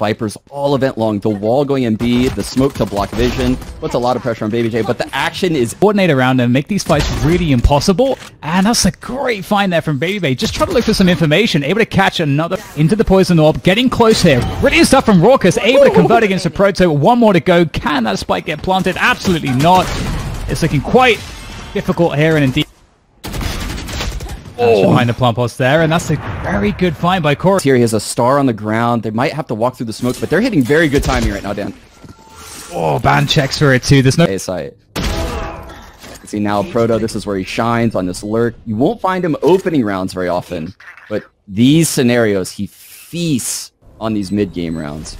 Vipers all event long. The wall going in B, the smoke to block vision, puts a lot of pressure on Baby J, but the action is coordinate around and make these fights really impossible. And that's a great find there from Baby Bay. Just trying to look for some information, able to catch another into the poison orb, getting close here. Brilliant stuff from Rawkus, able to convert against aproto. One more to go. Can that spike get planted? Absolutely not. It's looking quite difficult here and indeed. Oh. Behind the plant post there, and that's a very good find by Corey. Here he has a star on the ground. They might have to walk through the smoke, but they're hitting very good timing right now, Dan. Oh, ban checks for it too. There's no site. See now Proto, this is where he shines on this lurk. You won't find him opening rounds very often, but these scenarios, he feasts on these mid-game rounds.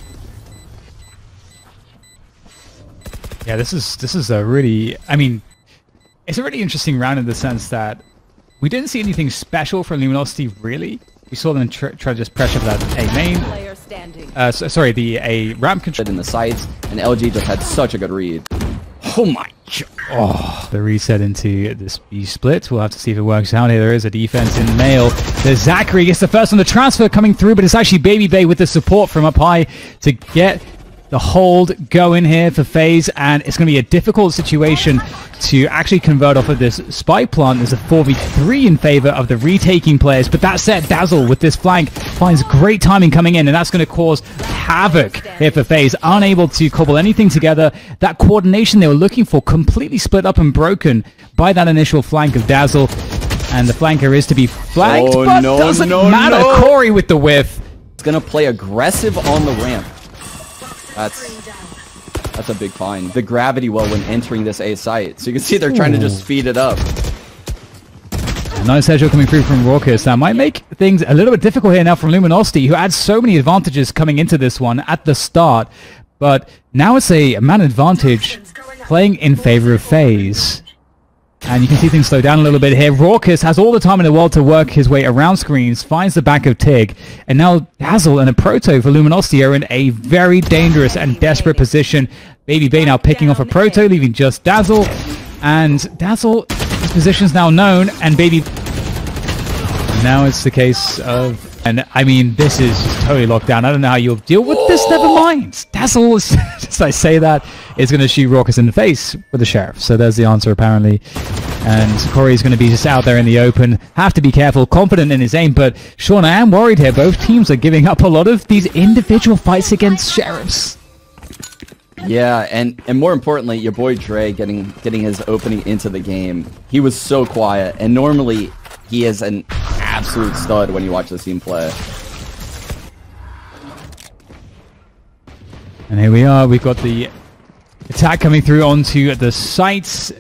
Yeah, this is this is a really, I mean, it's a really interesting round in the sense that we didn't see anything special from Luminosity, really. We saw them try, try to just pressure that A main. Uh, so, sorry, the A ramp control. In the sights, and LG just had such a good read. Oh my god. Oh, the reset into this B split. We'll have to see if it works out here. There is a defense in the mail. There's Zachary gets the first on the transfer coming through, but it's actually Baby Bay with the support from up high to get the hold going here for FaZe, and it's going to be a difficult situation to actually convert off of this spike plant. There's a 4v3 in favor of the retaking players, but that said, Dazzle with this flank finds great timing coming in, and that's going to cause havoc here for FaZe. Unable to cobble anything together. That coordination they were looking for completely split up and broken by that initial flank of Dazzle, and the flanker is to be flanked, oh, but no, doesn't no, matter. No. Corey with the whiff. It's going to play aggressive on the ramp. That's that's a big find. The gravity well when entering this A site. So you can see they're trying Ooh. to just speed it up. Nice headshot coming through from Rawkus. That might make things a little bit difficult here now from Luminosity, who had so many advantages coming into this one at the start. But now it's a man advantage playing in favor of FaZe. And you can see things slow down a little bit here. Rawkus has all the time in the world to work his way around screens, finds the back of TiGG, and now Dazzle and aproto for Luminosity are in a very dangerous and desperate position. Baby Bay now picking off aproto, leaving just Dazzle. And Dazzle, his position's now known, and Baby... Now it's the case of and I mean, this is just totally locked down. I don't know how you'll deal with this. Never mind. Dazzle, just I say that, is going to shoot Rawkus in the face with the Sheriff. So there's the answer, apparently. And Corey's going to be just out there in the open. Have to be careful, confident in his aim. But Sean, I am worried here. Both teams are giving up a lot of these individual fights against Sheriffs. Yeah, and and more importantly, your boy Dre getting getting his opening into the game. He was so quiet, and normally he is an absolute stud when you watch this team play. And here we are. We've got the attack coming through onto the sites.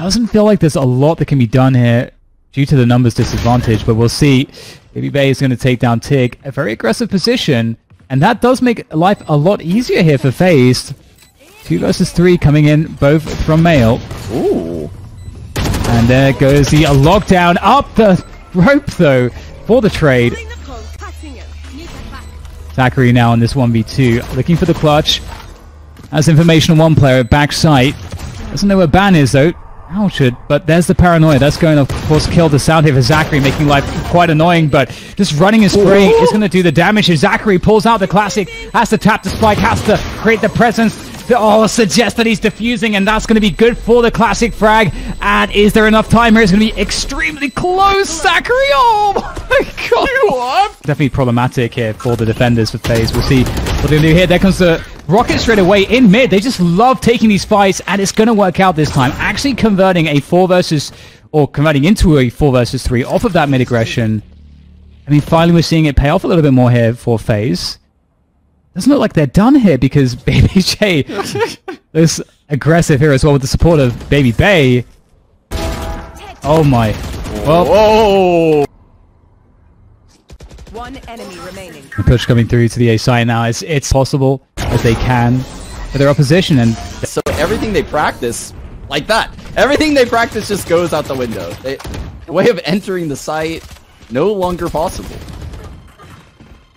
Doesn't feel like there's a lot that can be done here due to the numbers disadvantage, but we'll see. Baby Bay is going to take down TiGG. A very aggressive position, and that does make life a lot easier here for FaZe. Two versus three coming in, both from male. Ooh. And there goes the lockdown up the rope, though, for the trade. Zachary now on this 1v2, looking for the clutch. Has information on one player at back site. Doesn't know where Ban is, though. Ouchard, but there's the paranoia. That's going to, of course, kill the sound here for Zachary, making life quite annoying, but just running his spray is going to do the damage. Zachary pulls out the classic, has to tap the spike, has to create the presence, Oh, suggests that he's defusing, and that's going to be good for the classic frag. And is there enough time here? It's going to be extremely close. Zachary, oh my god. What? Definitely problematic here for the defenders for FaZe. We'll see what they do here. There comes the Rocket straight away in mid. They just love taking these fights, and it's going to work out this time. Actually converting a 4 versus, or converting into a 4 versus 3 off of that mid aggression. I mean, finally we're seeing it pay off a little bit more here for FaZe. Doesn't look like they're done here because Baby J is aggressive here as well with the support of Baby Bay. Oh my. Well. Whoa! One enemy remaining. The push coming through to the A side now. It's, it's possible as they can for their opposition. and So everything they practice, like that, everything they practice just goes out the window. They, the way of entering the site, no longer possible.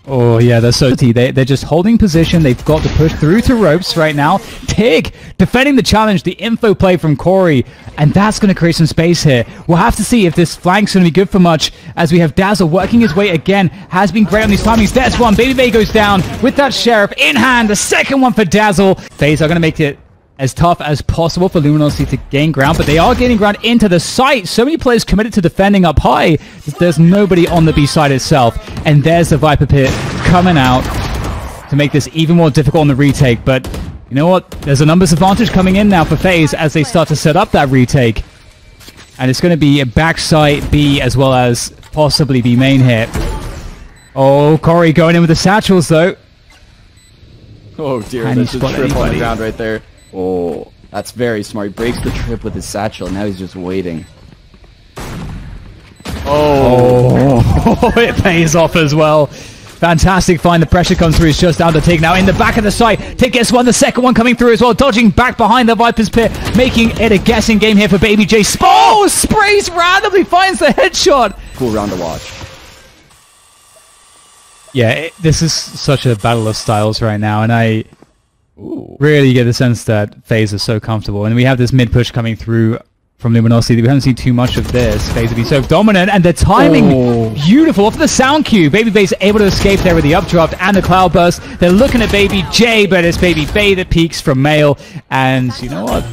Oh yeah, they're so they they're just holding position. They've got to push through to ropes right now. TiGG defending the challenge, the info play from Corey, and that's going to create some space here. We'll have to see if this flank's going to be good for much as we have Dazzle working his way again. Has been great on these timings. There's one. Baby Bay goes down with that Sheriff in hand. The second one for Dazzle. FaZe are going to make it as tough as possible for Luminosity to gain ground, but they are gaining ground into the site. So many players committed to defending up high. There's nobody on the B side itself. And there's the Viper Pit coming out to make this even more difficult on the retake. But you know what? There's a numbers advantage coming in now for FaZe as they start to set up that retake. And it's going to be a backside B as well as possibly B main hit. Oh, Corey going in with the satchels though. Oh dear, he that's a trip on the ground right there. Oh, that's very smart. He breaks the trip with his satchel. Now he's just waiting. Oh, oh. it pays off as well. Fantastic find. The pressure comes through. It's just down to TiGG now in the back of the site. TiGG gets one. The second one coming through as well. Dodging back behind the Viper's pit. Making it a guessing game here for Baby J. Sp- oh, sprays randomly. Finds the headshot. Cool round to watch. Yeah, it, this is such a battle of styles right now. And I Ooh. really you get the sense that FaZe is so comfortable. And we have this mid push coming through from Luminosity. We haven't seen too much of this. FaZe to be so dominant, and the timing Oh. beautiful off the sound cue. Baby Bay's able to escape there with the updraft and the cloud burst. They're looking at Baby J, but it's Baby Bay that peaks from Male. And you know what?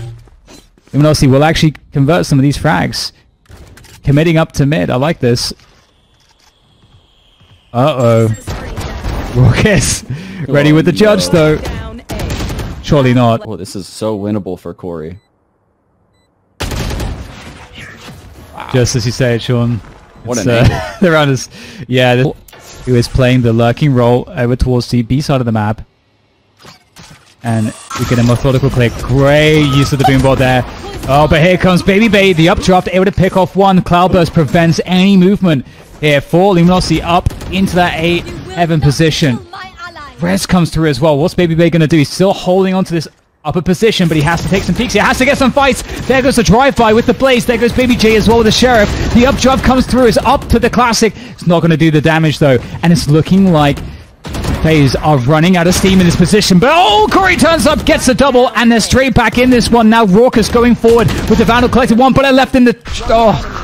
Luminosity will actually convert some of these frags. Committing up to mid. I like this. Uh-oh. Rawkus. Ready with the judge, though. Down A. Surely not. Oh, this is so winnable for Corey. Just as you say it, Sean. What It's, an uh, the round is, yeah. This, he was playing the lurking role over towards the B side of the map, and we get a methodical click. Great use of the boombot there. Oh, but here comes Baby Bay, the updraft, able to pick off one. Cloudburst prevents any movement here for Luminosity up into that A heaven position. Rez comes through as well. What's Baby Bay going to do? He's still holding on to this upper position, but he has to take some peeks. He has to get some fights. There goes the drive-by with the Blaze. There goes Baby J as well with the Sheriff. The updraft comes through. It's up to the Classic. It's not going to do the damage, though. And it's looking like FaZe are running out of steam in this position. But oh, Corey turns up, gets a double, and they're straight back in this one. Now Rawkus going forward with the Vandal collected one, but I left in the... Oh,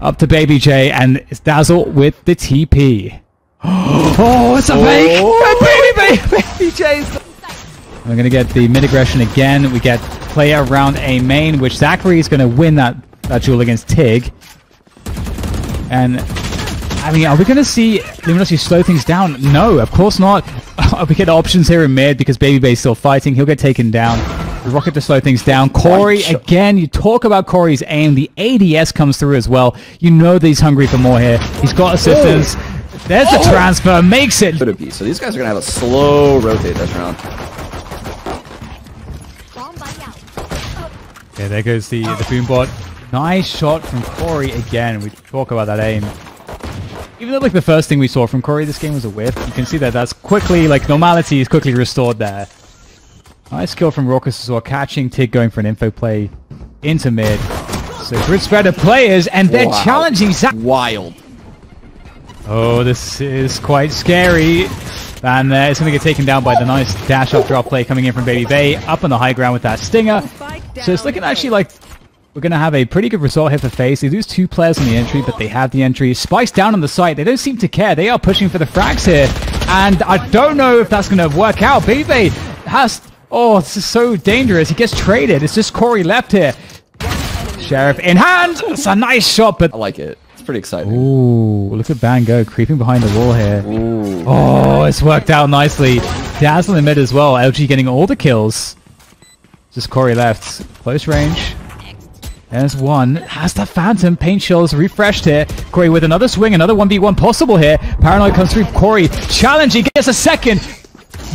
up to Baby J, and it's Dazzle with the TP. Oh, it's a fake! Baby, baby, Baby J's. We're going to get the mid aggression again. We get play around a main, which Zachary is going to win that, that duel against TiGG. And, I mean, are we going to see Luminosity slow things down? No, of course not. we get options here in mid because Baby Bay's still fighting. He'll get taken down. The Rocket to slow things down. Corey, again, you talk about Corey's aim. The ADS comes through as well. You know that he's hungry for more here. He's got assistance. There's the Oh. transfer. Makes it. Could it be? So these guys are gonna have a slow rotate this round. Yeah, there goes the the boombot. Nice shot from Corey again. We talk about that aim. Even though like the first thing we saw from Corey this game was a whiff, you can see that that's quickly like normality is quickly restored there. Nice kill from Rawkus as well, catching TiGG going for an info play into mid. So grid spread of players, and they're Wow. challenging Zach. Wild. Oh, this is quite scary. And uh, it's going to get taken down by the nice dash up drop play coming in from Baby Bay. Up on the high ground with that stinger. So it's looking actually like we're going to have a pretty good result here for FaZe. They lose two players on the entry, but they have the entry. Spikes down on the site. They don't seem to care. They are pushing for the frags here. And I don't know if that's going to work out. Baby has... Oh, this is so dangerous. He gets traded. It's just Corey left here. Sheriff in hand. It's a nice shot, but I like it. Pretty exciting. Ooh, look at Van Gogh creeping behind the wall here. Ooh. Oh, it's worked out nicely. Dazzle in mid as well. LG getting all the kills. Just Corey left. Close range. There's one. Has the Phantom. Paint shells refreshed here. Corey with another swing. Another 1v1 possible here. Paranoid comes through. Corey challenging. Gets a second.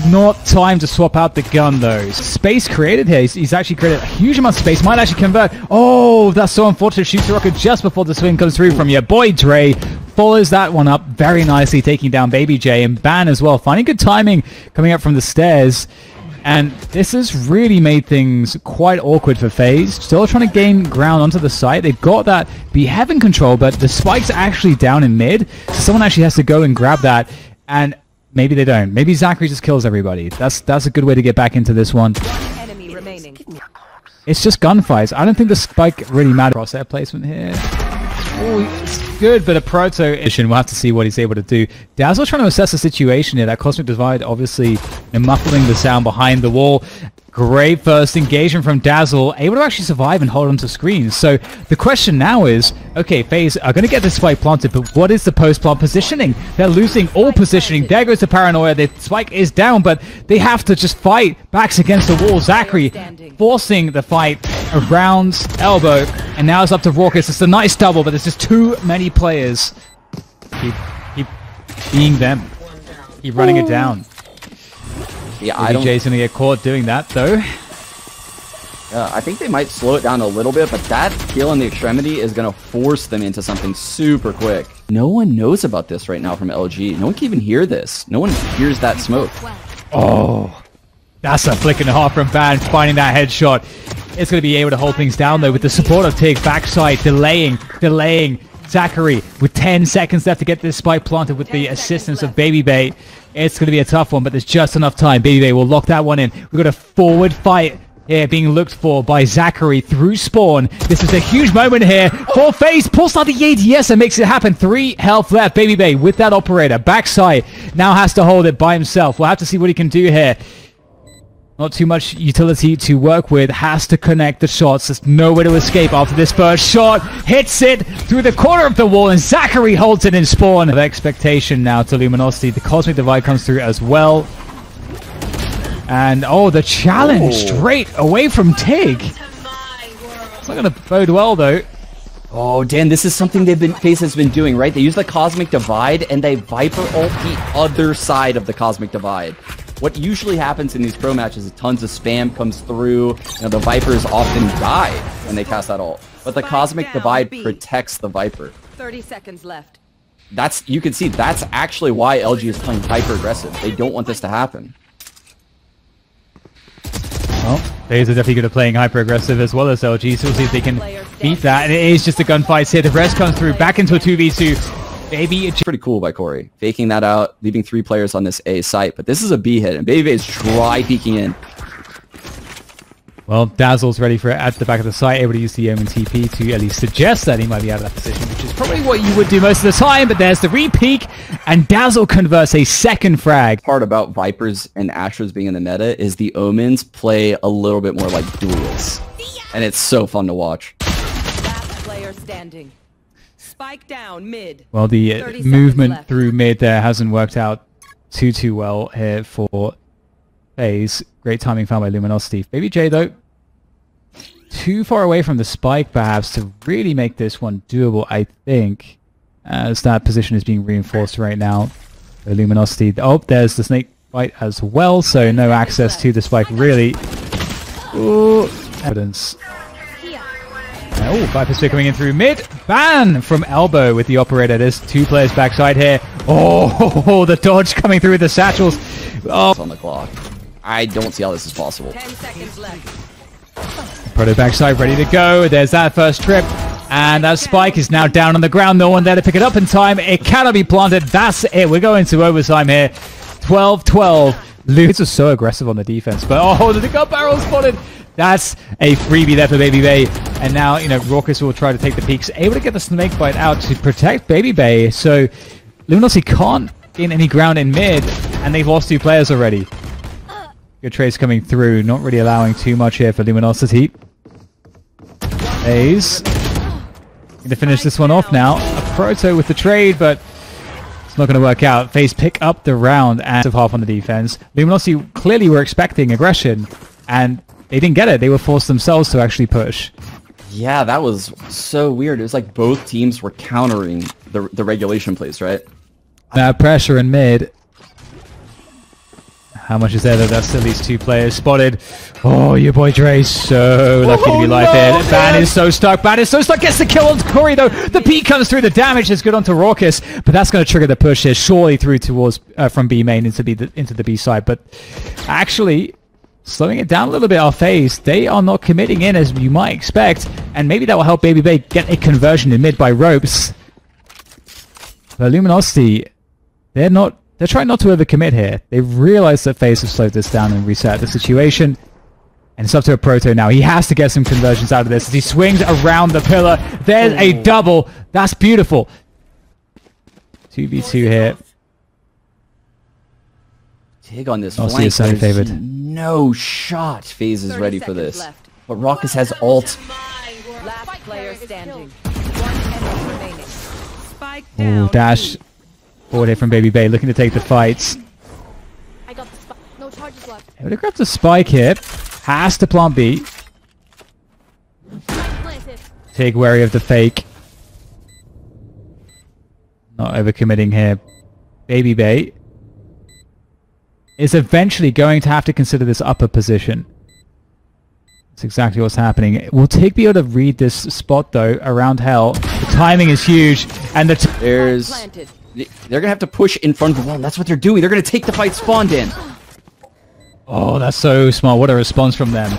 Not time to swap out the gun though. Space created here. He's, he's actually created a huge amount of space. Might actually convert. Oh, that's so unfortunate. Shoots the rocket just before the swing comes through from your boy Dre. Follows that one up very nicely, taking down Baby J and Ban as well. Finding good timing coming up from the stairs. And this has really made things quite awkward for FaZe. Still trying to gain ground onto the site. They've got that be heaven control, but the spike's actually down in mid. So someone actually has to go and grab that. and maybe they don't. Maybe Zachary just kills everybody. That's that's a good way to get back into this one. Enemy remaining. It's just gunfights. I don't think the spike really matters. Crosshair placement here. Oh, it's good, but a proto mission. We'll have to see what he's able to do. Dazzle trying to assess the situation here. That cosmic divide, obviously, you know, muffling the sound behind the wall. Great first engagement from Dazzle, able to actually survive and hold onto screens. So the question now is, okay, FaZe are going to get this spike planted, but what is the post-plant positioning? They're losing all positioning. There goes the paranoia. The spike is down, but they have to just fight backs against the wall. Zachary forcing the fight around elbow, and now it's up to Rawkus. It's a nice double, but there's just too many players. Keep, keep being them. Keep running it down. Yeah, I don't. DJ's gonna get caught doing that though. Uh, I think they might slow it down a little bit, but that kill in the extremity is going to force them into something super quick. No one knows about this right now from LG. No one can even hear this. No one hears that smoke. Oh, that's a flick and a half from Ban finding that headshot. It's going to be able to hold things down though with the support of TiGG backside, delaying, delaying. Zachary with 10 seconds left to get this spike planted with the assistance of Baby Bay. It's going to be a tough one, but there's just enough time. Baby Bay will lock that one in. We've got a forward fight here being looked for by Zachary through spawn. This is a huge moment here for FaZe. Pulls out the ADS and makes it happen. Three health left. Baby Bay with that operator. Backside now has to hold it by himself. We'll have to see what he can do here. Not too much utility to work with. Has to connect the shots. There's no way to escape after this first shot. Hits it through the corner of the wall, and Zachary holds it in spawn. Of expectation now to Luminosity. The Cosmic Divide comes through as well. And oh, the challenge Oh. straight away from TiGG. It's not going to bode well though. Oh, Dan, this is something they've been FaZe has been doing, right? They use the Cosmic Divide and they Viper ult the other side of the Cosmic Divide. What usually happens in these pro matches is tons of spam comes through. You know, the Vipers often die when they cast that ult. But the Cosmic Divide protects the Viper. 30 seconds left. That's you can see that's actually why LG is playing hyper aggressive. They don't want this to happen. Well, FaZe are definitely good at playing hyper aggressive as well as LG, so we'll see if they can beat that. And it is just a gunfight here. The rest comes through back into a 2v2. Maybe it's Pretty cool by Corey. Faking that out, leaving three players on this A site. But this is a B hit, and Baby is try peeking in. Well, Dazzle's ready for it at the back of the site, able to use the Omen TP to at least suggest that he might be out of that position, which is probably what you would do most of the time, but there's the re-peek, and Dazzle converts a second frag. part about Vipers and Astras being in the meta is the Omens play a little bit more like duels. And it's so fun to watch. Last player standing. Spike down mid. Well, the 30 uh, movement left. through mid there hasn't worked out too, too well here for FaZe. Great timing found by Luminosity. Baby J, though, too far away from the spike, perhaps, to really make this one doable, I think, as that position is being reinforced right now. The Luminosity. Oh, there's the snake bite as well, so no access to the spike, really. Ooh, evidence. Oh, Viper Spear coming in through mid. Ban from elbow with the operator. There's two players backside here. Oh, the dodge coming through with the satchels. Oh, It's on the clock. I don't see how this is possible. 10 seconds left. Proto backside ready to go. There's that first trip. And that spike is now down on the ground. No one there to pick it up in time. It cannot be planted. That's it. We're going to overtime here. 12-12. Lutz was so aggressive on the defense. But oh, the gun barrel spotted. That's a freebie there for Baby Bay. And now, you know, Rawkus will try to take the peaks. Able to get the snake bite out to protect Baby Bay. So Luminosity can't gain any ground in mid. And they've lost two players already. Good trades coming through, not really allowing too much here for Luminosity. A's. Going to finish this one off now. Aproto with the trade, but it's not going to work out. FaZe pick up the round and half on the defense. Luminosity clearly were expecting aggression, and they didn't get it. They were forced themselves to actually push. Yeah, that was so weird. It was like both teams were countering the, the regulation plays, right? Now pressure in mid. How much is there? though? That's at least two players spotted. Oh, your boy Dre's so lucky to be alive no, here. man. Ban is so stuck. Ban is so stuck. Gets the kill on Corey though. The P comes through. The damage is good onto Rawkus, but that's going to trigger the push here. Surely through towards uh, from B main into B the, into the B side. But actually, slowing it down a little bit. Our FaZe. They are not committing in as you might expect, and maybe that will help Baby Bay get a conversion in mid by ropes. The Luminosity they're not they're trying not to overcommit here. They've realized that FaZe have slowed this down and reset the situation. And it's up to aproto now. He has to get some conversions out of this as he swings around the pillar. There's a double. That's beautiful. 2v2 here. Dig on this I'll see flank. a side favored. No shot. FaZe is ready for this. left. But Raucus has ult. Last player standing. One enemy remaining. Spike down. Ooh, dash forward here from Baby Bay, looking to take the fights. I got the spot. No charges left. He would have grabbed a spike here. Has to plant B. Take wary of the fake. Not overcommitting here. Baby Bay is eventually going to have to consider this upper position. That's exactly what's happening. Will TiGG be able to read this spot though around Hell? The timing is huge, and the t- There's... They're going to have to push in front of the wall. and That's what they're doing. They're going to take the fight spawned in. oh, that's so smart. What a response from them.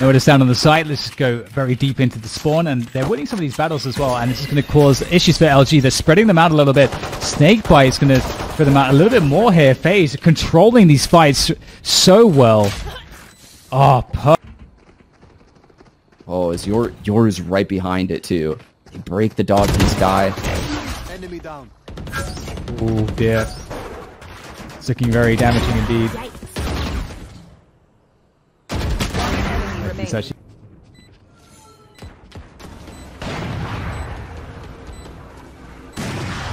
Notice down on the site. Let's just go very deep into the spawn, and they're winning some of these battles as well. And this is going to cause issues for LG. They're spreading them out a little bit. Snakebite is going to spread them out a little bit more here. FaZe controlling these fights so well. Oh, per- Oh, is your yours right behind it too? They break the dog from sky. Enemy down. oh dear. It's looking very damaging indeed. Enemy It's remaining. actually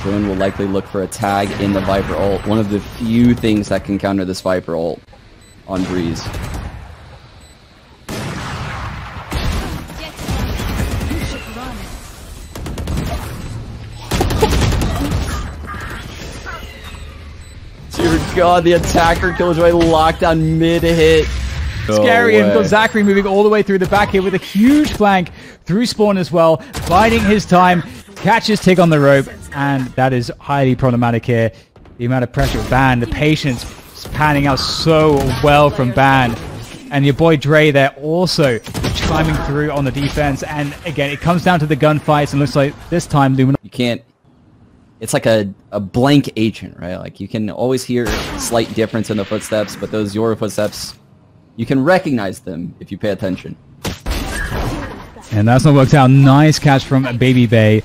Bruin will likely look for a tag in the Viper ult. One of the few things that can counter this Viper ult on Breeze. You should run. Dear God, the attacker Killjoy locked down mid hit. scary, and way. Zachary moving all the way through the back here with a huge flank through spawn as well, biding his time, catches TiGG on the rope, and that is highly problematic here. The amount of pressure of Ban, the patience is panning out so well from Ban. And your boy Dre there also climbing through on the defense. And again, it comes down to the gunfights, and looks like this time Lumina You can't. It's like a, a blank agent, right? Like you can always hear a slight difference in the footsteps, but those your footsteps, you can recognize them if you pay attention. And that's not worked out. Nice catch from Baby Bay.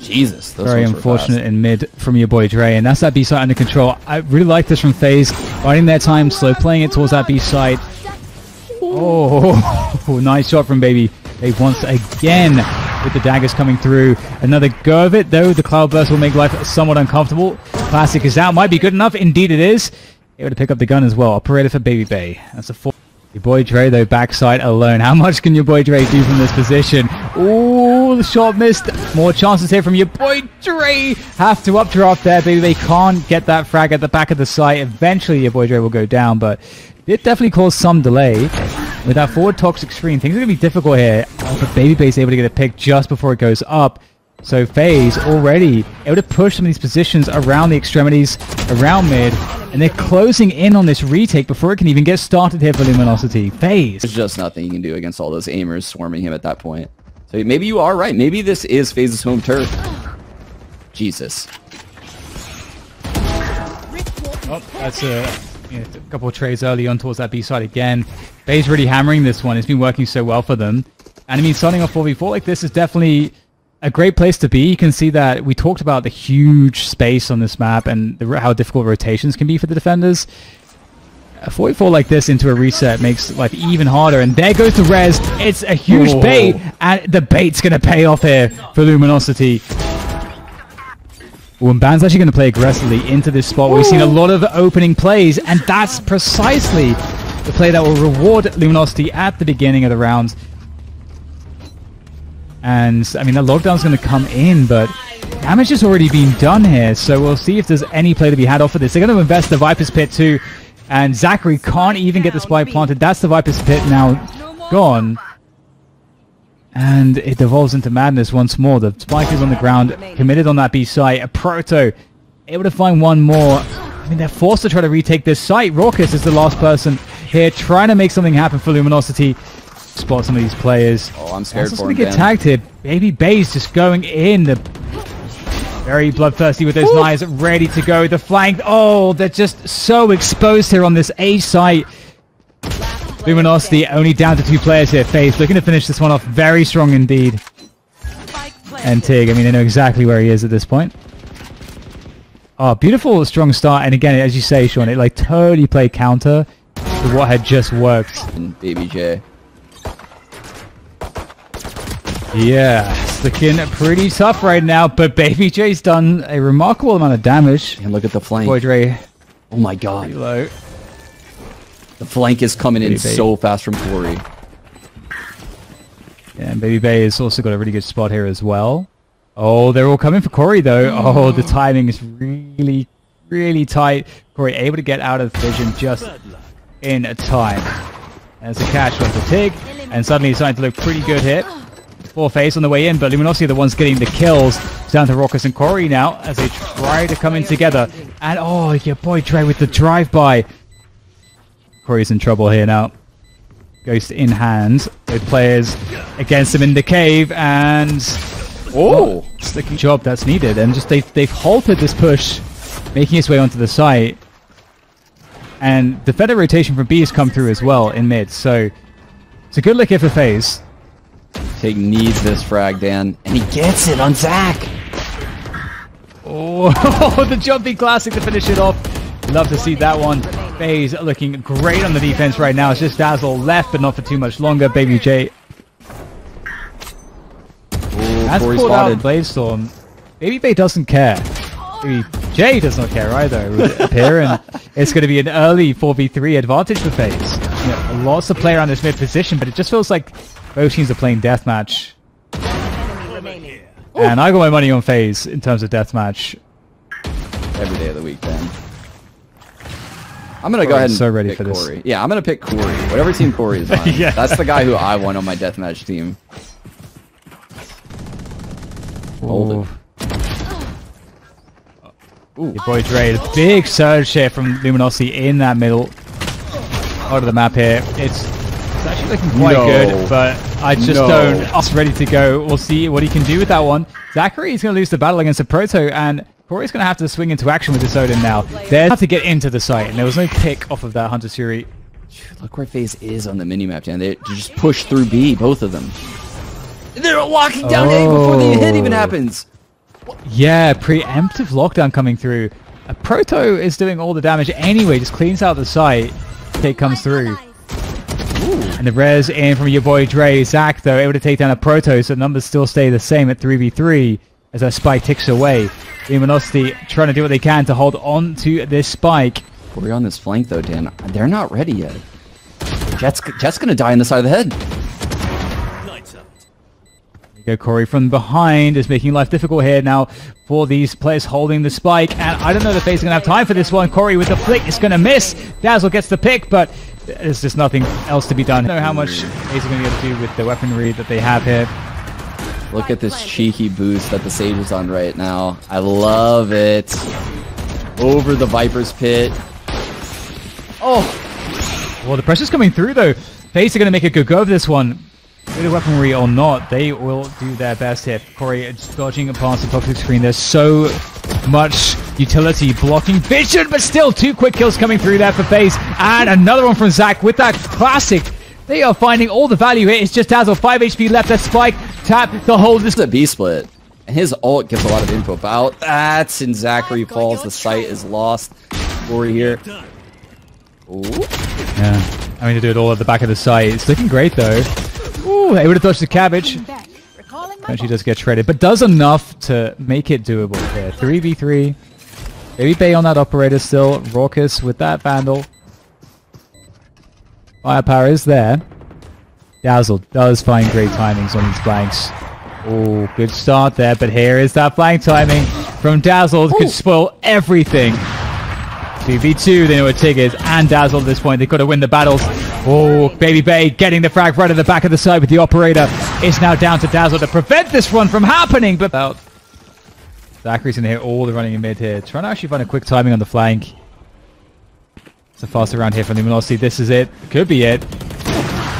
Jesus, those Very unfortunate in mid from your boy Dre. And that's that B side under control. I really like this from FaZe, Biding their time, slow playing it towards that B side. Oh, nice shot from Baby. They once again with the daggers coming through. Another go of it, though. The cloud burst will make life somewhat uncomfortable. Classic is out. Might be good enough. Indeed it is. Able to pick up the gun as well. Operator for Baby Bay. That's a four. Your boy Dre, though, backside alone. How much can your boy Dre do from this position? Ooh, the shot missed. More chances here from your boy Dre. Have to updraft there, baby. They can't get that frag at the back of the site. Eventually, your boy Dre will go down, but it definitely caused some delay. With that forward toxic screen, things are going to be difficult here. Oh, but Baby Bay's able to get a pick just before it goes up. So FaZe already able to push some of these positions around the extremities, around mid, and they're closing in on this retake before it can even get started here for Luminosity. FaZe. There's just nothing you can do against all those aimers swarming him at that point. So maybe you are right. Maybe this is FaZe's home turf. Jesus. Oh, that's a, you know, a couple of trades early on towards that B side again. Bay's really hammering this one. It's been working so well for them. And I mean, starting off 4v4 like this is definitely a great place to be. You can see that we talked about the huge space on this map and the, how difficult rotations can be for the defenders. A 44 like this into a reset makes life even harder. And there goes the res. It's a huge bait. And the bait's going to pay off here for Luminosity. Ooh, and Ban's actually going to play aggressively into this spot. We've seen a lot of opening plays. And that's precisely the play that will reward Luminosity at the beginning of the rounds. And, I mean, the lockdown's going to come in, but damage has already been done here. So we'll see if there's any play to be had off of this. They're going to invest the Viper's Pit too. And Zachary can't even get the spike planted. That's the Viper's Pit now gone. And it devolves into madness once more. The spike is on the ground, committed on that B site. Aproto able to find one more. I mean, they're forced to try to retake this site. Rawkus is the last person here trying to make something happen for Luminosity. Spot some of these players. Oh, I'm scared Also for gonna him, get tagged here. Baby Bay's just going in. The Very bloodthirsty with those knives, ready to go. The flank, oh, they're just so exposed here on this A site. Luminosity only down to two players here. FaZe looking to finish this one off very strong indeed. And TiGG, I mean, they know exactly where he is at this point. Oh, beautiful, strong start. And again, as you say, Sean, it like totally played counter to what had just worked. And Baby J. Yeah, it's looking pretty tough right now, but Baby J's done a remarkable amount of damage. And look at the flank. Boy Dre, Oh my god. pretty low. The flank is coming in Pretty big. so fast from Corey. Yeah, and Baby Bay has also got a really good spot here as well. Oh, they're all coming for Corey though. Oh, the mm. timing is really, really tight. Corey able to get out of vision just in time. There's a catch on the TiGG, and suddenly it's starting to look pretty good here. Four face on the way in, but Luminosity are the ones getting the kills. It's down to Rawkus and Corey now as they try to come in together. And oh, your boy Dre with the drive-by. Corey's in trouble here now. Ghost in hand. Both players against him in the cave, and Oh! sticking job that's needed. And just they've they've halted this push, making its way onto the site. And the feather rotation from B has come through as well in mid, so it's a good look here for FaZe. TiGG needs this frag, Dan. And he gets it on Zach! Oh, the jumping classic to finish it off. Love to see that one. FaZe looking great on the defense right now. It's just Dazzle left, but not for too much longer. Baby J Oh, has Corey pulled out spotted. Bladestorm. Baby Bay doesn't care. Baby J does not care either. It would appear, and it's going to be an early 4v3 advantage for FaZe. You know, lots of play around this mid position, but it just feels like both teams are playing deathmatch. Enemy. And I got my money on FaZe in terms of deathmatch. Every day of the week, then. I'm gonna go ahead and so ready pick for this. Corey. Yeah, I'm gonna pick Corey. Whatever team Corey is on. Yeah. That's the guy who I want on my deathmatch team. Hold it. Ooh. Your boy Dre, a big surge here from Luminosity in that middle part of the map here. It's, it's actually looking quite No. good, but I just No. don't. Us ready to go. We'll see what he can do with that one. Zachary is going to lose the battle against the Proto, and Corey's going to have to swing into action with this Odin now. They have to get into the site, and there was no pick off of that Hunter's Fury. Look where FaZe is on the minimap, Dan. They just push through B, both of them. They're locking down A before the hit even Oh. happens. Yeah, preemptive lockdown coming through. Aproto is doing all the damage anyway, just cleans out the site. Take comes through. And the res in from your boy Dre. Zach, though, able to take down aproto, so the numbers still stay the same at 3v3 as that spike ticks away. Luminosity trying to do what they can to hold on to this spike. We're on this flank, though, Dan. They're not ready yet. Jett's, Jett's gonna die on the side of the head. Go Corey from behind is making life difficult here now for these players holding the spike. And I don't know if are going to have time for this one. Corey with the flick is going to miss. Dazzle gets the pick, but there's just nothing else to be done. I don't know how much are going to be able to do with the weaponry that they have here. Look at this cheeky boost that the Sage is on right now. I love it. Over the Viper's pit. Oh, Well, the pressure's coming through, though. FaZe are going to make a good go of this one. With the weaponry or not, they will do their best here. Corey is dodging past the toxic screen. There's so much utility blocking vision, but still two quick kills coming through there for FaZe. And another one from Zach with that classic. They are finding all the value here. It's just Dazzle, 5 HP left. That spike, tap, the hold this. it's a B split. And his ult gives a lot of info. But out, that's in Zachary falls. The site is lost. Corey here. Ooh. Yeah, I mean to do it all at the back of the site. It's looking great though. Ooh, able to dodge the cabbage. Back. Recalling my And she does get shredded, but does enough to make it doable here. 3v3. Baby Bay on that operator still. Rawkus with that Vandal. Firepower is there. Dazzle does find great timings on these flanks. Oh, good start there, but here is that flank timing from Dazzle. Could spoil everything. 2v2, they know what TiGG is, and Dazzle at this point. They've got to win the battles. Oh, Baby Bay getting the frag right at the back of the side with the operator. It's now down to Dazzle to prevent this run from happening, but out. Zachary's going to hit all the running in mid here. Trying to actually find a quick timing on the flank. It's a fast around here from Luminosity. This is it. Could be it.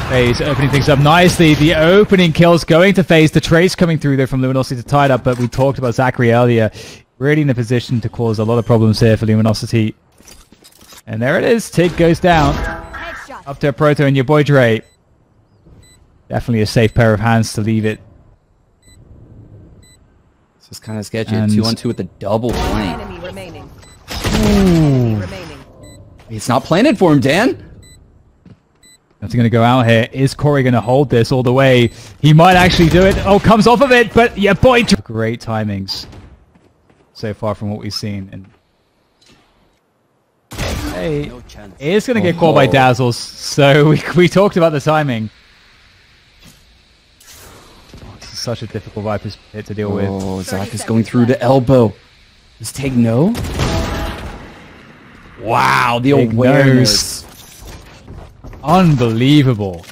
FaZe opening things up nicely. The opening kills going to FaZe. The trace coming through there from Luminosity to tie it up, but we talked about Zachary earlier. Really in a position to cause a lot of problems here for Luminosity. And there it is. TiGG goes down. Headshot. Up to aproto and your boy Dre. Definitely a safe pair of hands to leave it. This is kind of sketchy. And- Two on two with the double flank. Enemy remaining. Enemy remaining. It's not planted for him, Dan. That's going to go out here. Is Corey going to hold this all the way? He might actually do it. Oh, comes off of it, but yeah, boy, Dre- great timings so far from what we've seen. And hey, it is going to get caught by Oh. Dazzles. So we we talked about the timing. Oh, this is such a difficult Viper hit to deal with. Oh, Zach is going through to elbow. Does TiGG no? Wow, the TiGG awareness. Unbelievable.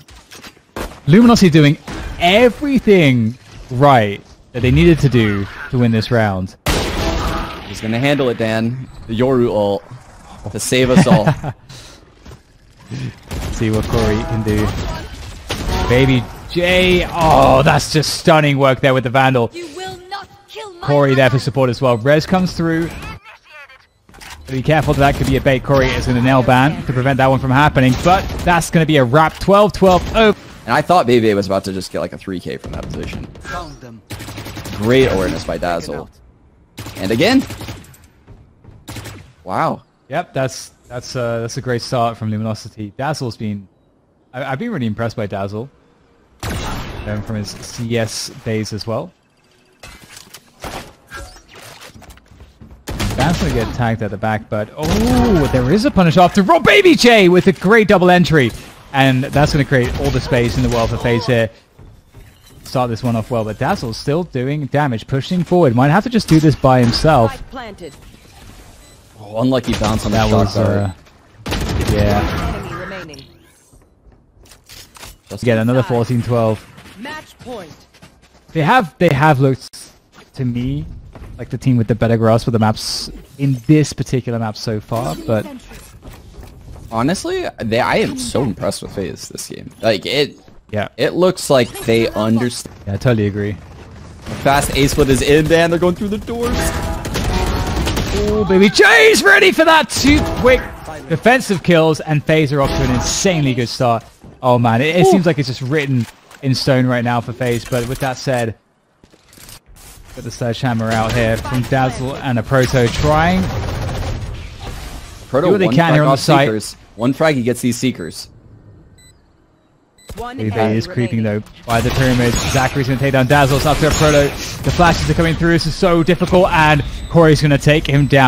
Luminosity doing everything right that they needed to do to win this round. He's gonna handle it, Dan. The Yoru ult to save us all. See what Corey can do. Baby J. Oh, that's just stunning work there with the Vandal. You will not kill my Corey there for support as well. Res comes through. Be careful, that could be a bait. Corey is going to nail ban to prevent that one from happening, but that's going to be a wrap. 12-12. Oh, and I thought Baby was about to just get like a 3k from that position. Great awareness by Dazzle. And again. Wow. Yep, that's that's uh, that's a great start from Luminosity. Dazzle's been, I, I've been really impressed by Dazzle, um, from his CS days as well. That's gonna get tagged at the back, but oh, there is a punish off to Rob Baby J with a great double entry, and that's gonna create all the space in the world for FaZe here. Start this one off well, but Dazzle's still doing damage, pushing forward. Might have to just do this by himself. Spike planted. Oh, unlucky bounce on the That shot was, uh, yeah. Just Again, another 14-12. Match point. They have they have looked to me like the team with the better grasp of the maps in this particular map so far, but honestly, they, I am so impressed with FaZe this game. Like it, yeah, it looks like they understand. yeah, I totally agree. Fast A split is in, Dan. They're going through the doors. Oh, baby Jay's ready for that two quick defensive kills, and FaZe are off to an insanely good start. Oh man, it, it seems like it's just written in stone right now for FaZe, but with that said, got the sledgehammer out here from Dazzle and aproto trying. Proto Do what they one can here on the off site. Seekers. One frag, he gets these Seekers. One Baby is creeping though by the pyramid. Zachary's going to take down Dazzle. It's after aproto. The flashes are coming through. This is so difficult, and Corey's going to take him down.